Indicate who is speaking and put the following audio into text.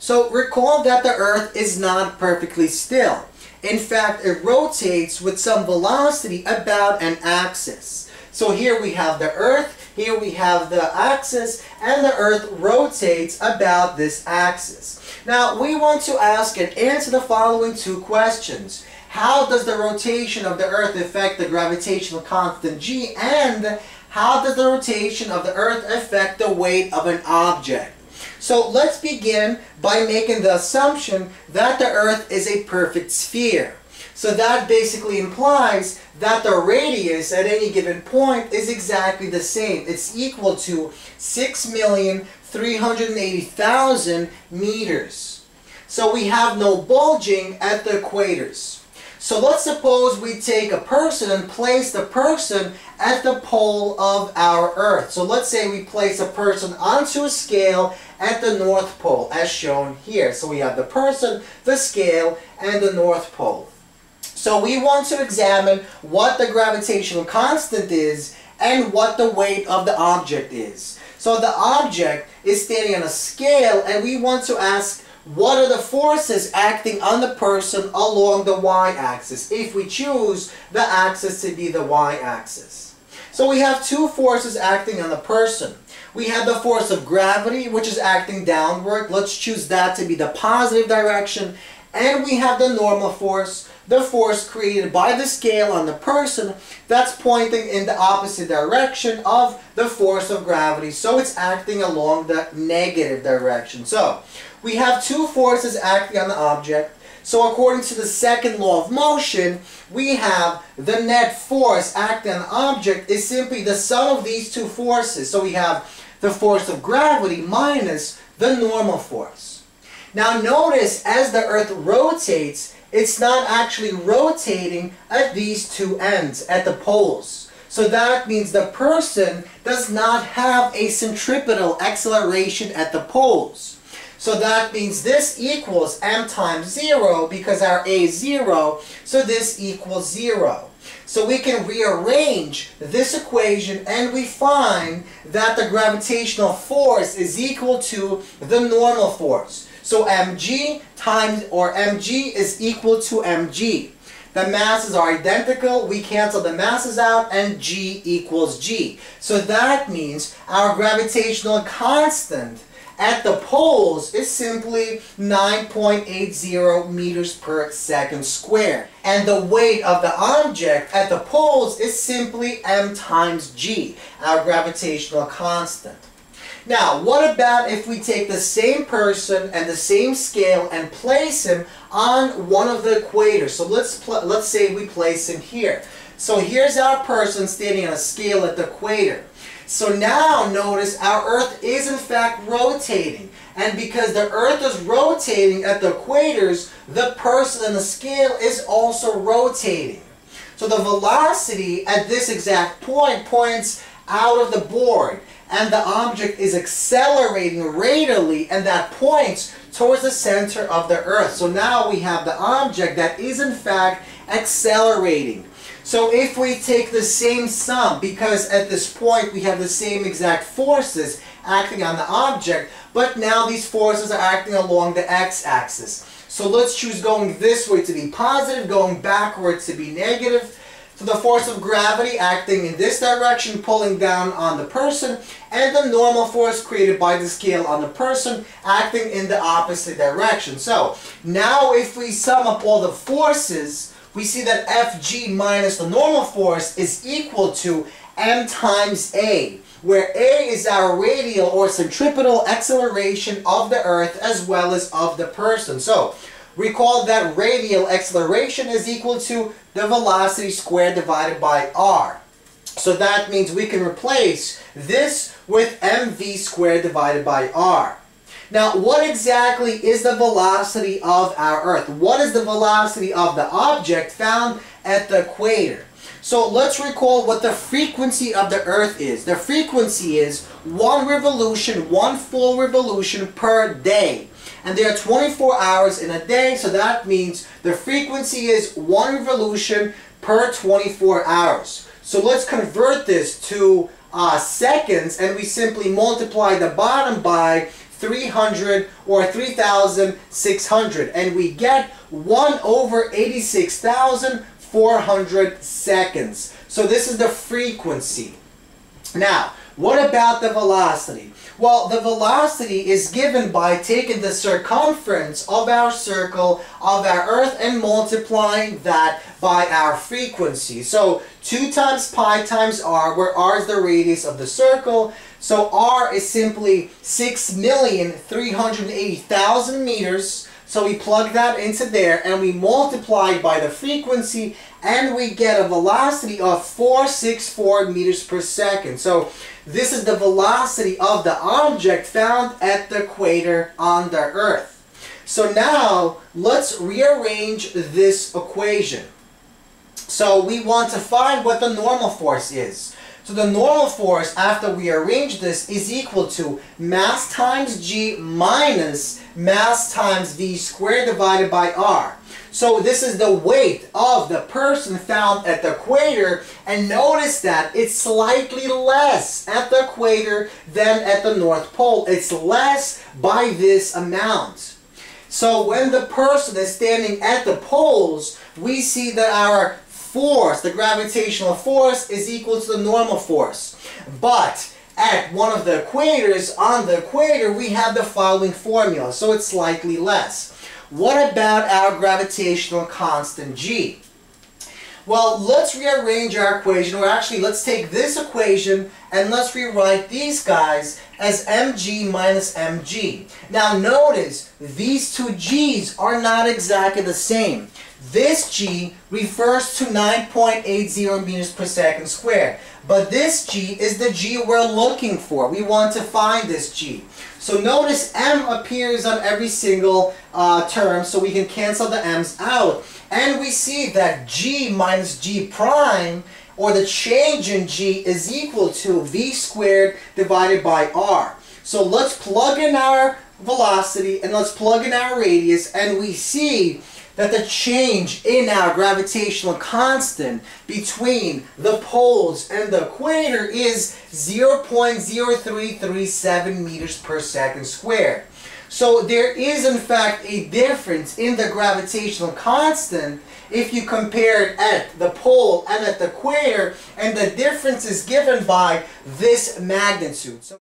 Speaker 1: So recall that the Earth is not perfectly still. In fact, it rotates with some velocity about an axis. So here we have the Earth, here we have the axis, and the Earth rotates about this axis. Now, we want to ask and answer the following two questions. How does the rotation of the Earth affect the gravitational constant g? And how does the rotation of the Earth affect the weight of an object? So let's begin by making the assumption that the Earth is a perfect sphere. So that basically implies that the radius at any given point is exactly the same. It's equal to 6,380,000 meters. So we have no bulging at the equators. So let's suppose we take a person and place the person at the pole of our Earth. So let's say we place a person onto a scale at the North Pole, as shown here. So we have the person, the scale, and the North Pole. So we want to examine what the gravitational constant is and what the weight of the object is. So the object is standing on a scale and we want to ask what are the forces acting on the person along the y-axis if we choose the axis to be the y-axis. So we have two forces acting on the person. We have the force of gravity, which is acting downward. Let's choose that to be the positive direction. And we have the normal force, the force created by the scale on the person that's pointing in the opposite direction of the force of gravity. So it's acting along the negative direction. So we have two forces acting on the object. So according to the second law of motion, we have the net force acting on the object is simply the sum of these two forces. So we have the force of gravity minus the normal force. Now notice as the earth rotates, it's not actually rotating at these two ends, at the poles. So that means the person does not have a centripetal acceleration at the poles. So that means this equals m times 0 because our a is 0, so this equals 0. So we can rearrange this equation and we find that the gravitational force is equal to the normal force. So mg times, or mg is equal to mg. The masses are identical, we cancel the masses out, and g equals g. So that means our gravitational constant at the poles is simply 9.80 meters per second squared. And the weight of the object at the poles is simply m times g, our gravitational constant. Now, what about if we take the same person and the same scale and place him on one of the equators? So let's, let's say we place him here. So here's our person standing on a scale at the equator. So now notice our Earth is in fact rotating. And because the Earth is rotating at the equators, the person in the scale is also rotating. So the velocity at this exact point points out of the board and the object is accelerating radially and that points towards the center of the earth. So now we have the object that is in fact accelerating. So if we take the same sum, because at this point we have the same exact forces acting on the object, but now these forces are acting along the x-axis. So let's choose going this way to be positive, going backwards to be negative. So the force of gravity acting in this direction, pulling down on the person, and the normal force created by the scale on the person acting in the opposite direction. So now if we sum up all the forces, we see that Fg minus the normal force is equal to m times a, where a is our radial or centripetal acceleration of the earth as well as of the person. So recall that radial acceleration is equal to the velocity squared divided by r. So that means we can replace this with mv squared divided by r. Now, what exactly is the velocity of our Earth? What is the velocity of the object found at the equator? So let's recall what the frequency of the Earth is. The frequency is one revolution, one full revolution per day. And there are 24 hours in a day, so that means the frequency is one revolution per 24 hours. So let's convert this to uh, seconds, and we simply multiply the bottom by 300 or 3,600 and we get 1 over 86,400 seconds. So this is the frequency. Now, what about the velocity? Well, the velocity is given by taking the circumference of our circle of our Earth and multiplying that by our frequency. So 2 times pi times r, where r is the radius of the circle. So r is simply 6,380,000 meters. So we plug that into there and we multiply by the frequency and we get a velocity of 464 meters per second. So this is the velocity of the object found at the equator on the Earth. So now let's rearrange this equation. So we want to find what the normal force is. So the normal force after we arrange this is equal to mass times g minus mass times v squared divided by r. So this is the weight of the person found at the equator and notice that it's slightly less at the equator than at the North Pole. It's less by this amount. So when the person is standing at the poles, we see that our force, the gravitational force, is equal to the normal force. But at one of the equators, on the equator, we have the following formula, so it's slightly less. What about our gravitational constant g? Well, let's rearrange our equation, or actually let's take this equation and let's rewrite these guys as mg minus mg. Now notice, these two g's are not exactly the same. This g refers to 9.80 meters per second squared. But this g is the g we're looking for. We want to find this g. So notice m appears on every single uh, term, so we can cancel the m's out. And we see that g minus g prime, or the change in g, is equal to v squared divided by r. So let's plug in our velocity and let's plug in our radius, and we see that the change in our gravitational constant between the poles and the equator is 0.0337 meters per second squared. So there is in fact a difference in the gravitational constant if you compare it at the pole and at the equator and the difference is given by this magnitude. So